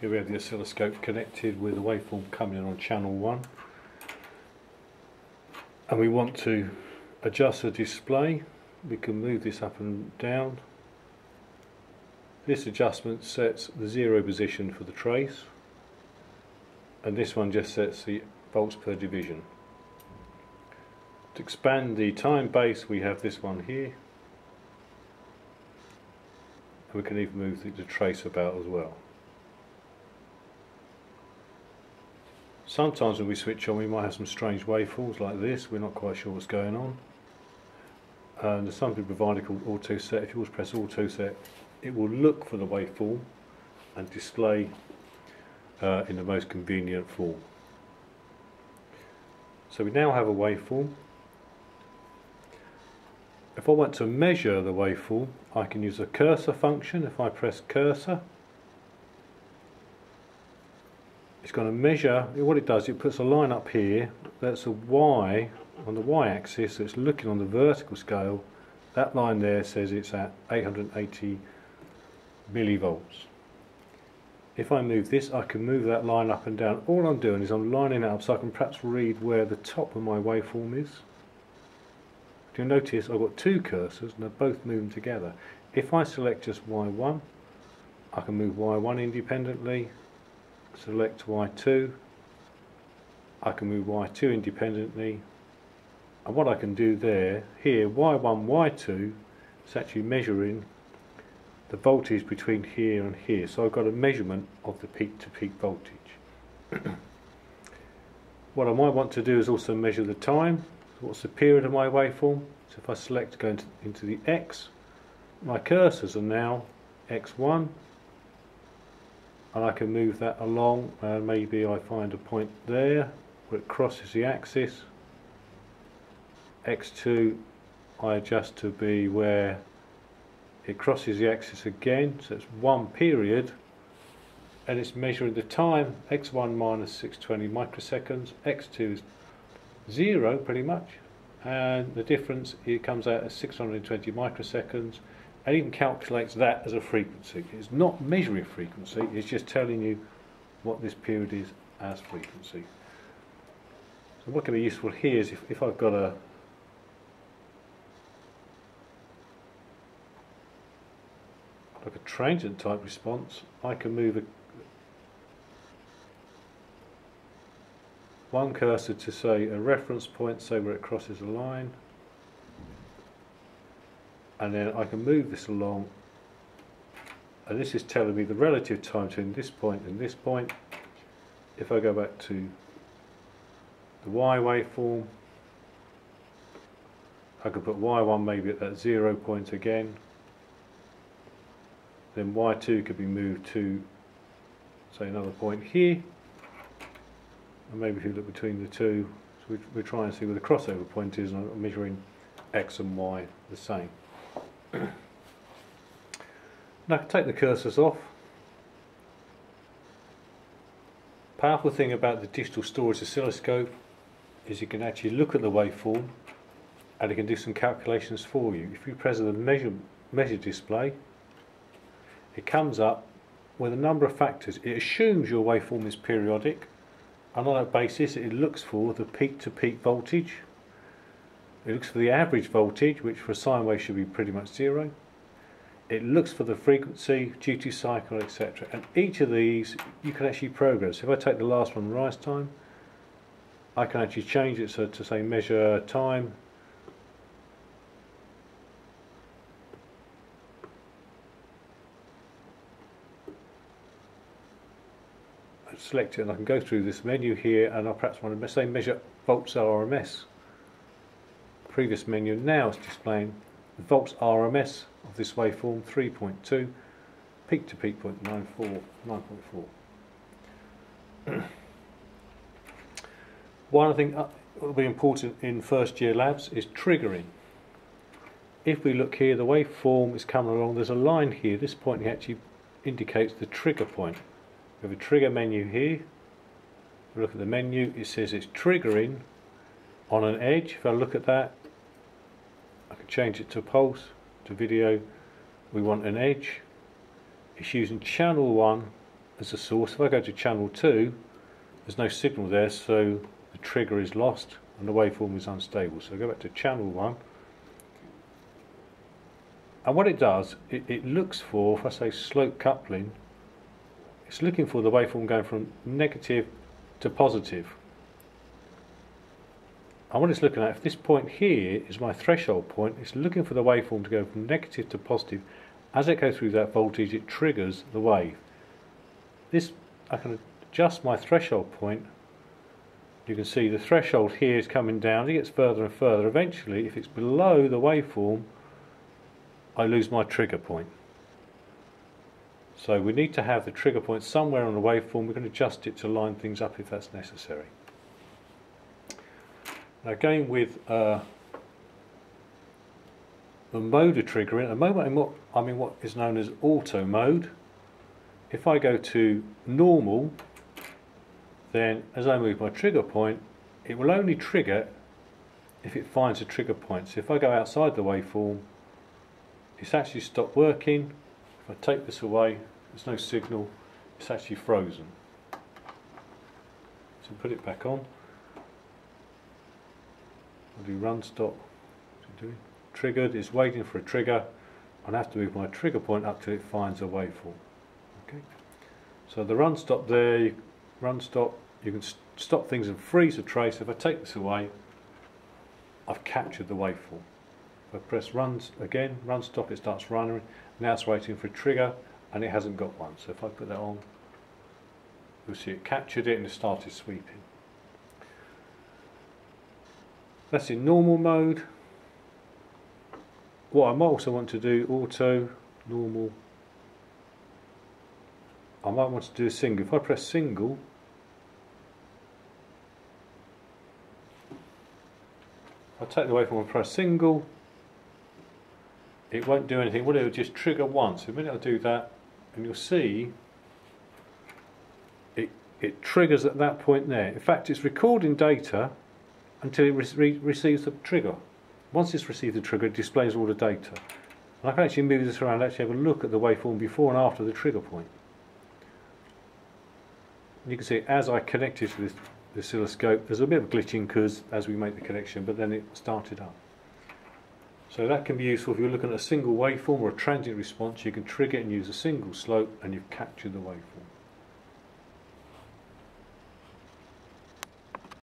Here we have the oscilloscope connected with the waveform coming in on channel 1. And we want to adjust the display. We can move this up and down. This adjustment sets the zero position for the trace. And this one just sets the volts per division. To expand the time base we have this one here. And we can even move the, the trace about as well. Sometimes when we switch on we might have some strange waveforms like this, we're not quite sure what's going on. And there's something provided called auto set. If you always press auto set, it will look for the waveform and display uh, in the most convenient form. So we now have a waveform. If I want to measure the waveform, I can use a cursor function. If I press cursor, it's going to measure, what it does, it puts a line up here, that's a Y on the Y axis, so it's looking on the vertical scale, that line there says it's at 880 millivolts. If I move this, I can move that line up and down. All I'm doing is I'm lining it up so I can perhaps read where the top of my waveform is. You'll notice I've got two cursors and they're both moving together. If I select just Y1, I can move Y1 independently, select Y2 I can move Y2 independently. And what I can do there here Y1 Y2 is actually measuring the voltage between here and here. So I've got a measurement of the peak to peak voltage. What I might want to do is also measure the time. What's the period of my waveform? So if I select go into, into the X my cursors are now X1 and I can move that along and maybe I find a point there where it crosses the axis. X2 I adjust to be where it crosses the axis again so it's one period and it's measuring the time x1 minus 620 microseconds x2 is zero pretty much. And the difference it comes out as 620 microseconds and even calculates that as a frequency. It's not measuring frequency, it's just telling you what this period is as frequency. So what can be useful here is if, if I've got a like a transient type response, I can move a, one cursor to say a reference point, say where it crosses a line, and then I can move this along. And this is telling me the relative time between this point and this point. If I go back to the Y waveform I could put Y1 maybe at that zero point again. Then Y2 could be moved to say another point here. And maybe if you look between the two so we, we try and see where the crossover point is and I'm measuring X and Y the same now I can take the cursors off. Powerful thing about the digital storage oscilloscope is you can actually look at the waveform and it can do some calculations for you. If you press the measure, measure display, it comes up with a number of factors. It assumes your waveform is periodic and on that basis it looks for the peak to peak voltage it looks for the average voltage, which for a sine wave should be pretty much zero. It looks for the frequency, duty cycle, etc. And each of these you can actually program. So if I take the last one, rise time, I can actually change it so to say measure time. Select it and I can go through this menu here and I perhaps want to say measure volts RMS previous menu now is displaying the volts RMS of this waveform 3.2 peak to peak point 9.4 9.4 one thing that will be important in first year labs is triggering. If we look here the waveform is coming along. There's a line here. This point actually indicates the trigger point. We have a trigger menu here. We look at the menu it says it's triggering on an edge if I look at that I can change it to pulse, to video. We want an edge. It's using channel 1 as a source. If I go to channel 2, there's no signal there, so the trigger is lost and the waveform is unstable. So I go back to channel 1. And what it does, it, it looks for, if I say slope coupling, it's looking for the waveform going from negative to positive. And what it's looking at, if this point here is my threshold point, it's looking for the waveform to go from negative to positive. As it goes through that voltage, it triggers the wave. This, I can adjust my threshold point. You can see the threshold here is coming down, it gets further and further. Eventually, if it's below the waveform, I lose my trigger point. So we need to have the trigger point somewhere on the waveform. We can adjust it to line things up if that's necessary. Now going with uh, the mode of triggering, at the moment I'm, what, I'm in what is known as auto mode. If I go to normal, then as I move my trigger point, it will only trigger if it finds a trigger point. So if I go outside the waveform, it's actually stopped working. If I take this away, there's no signal, it's actually frozen. So put it back on. I'll do run stop. Triggered is waiting for a trigger. I have to move my trigger point up till it finds a waveform. Okay. So the run stop there, run stop, you can st stop things and freeze a trace. If I take this away, I've captured the waveform. If I press runs again, run stop, it starts running. Now it's waiting for a trigger and it hasn't got one. So if I put that on, you'll see it captured it and it started sweeping. That's in normal mode. What I might also want to do, auto, normal, I might want to do a single. If I press single, I'll take the waveform and press single, it won't do anything. What it will just trigger once. The minute I do that, and you'll see it, it triggers at that point there. In fact, it's recording data until it re receives the trigger. Once it's received the trigger, it displays all the data. And I can actually move this around and actually have a look at the waveform before and after the trigger point. You can see as I connected to this, this oscilloscope, there's a bit of glitching because as we make the connection, but then it started up. So that can be useful if you're looking at a single waveform or a transient response, you can trigger and use a single slope and you've captured the waveform.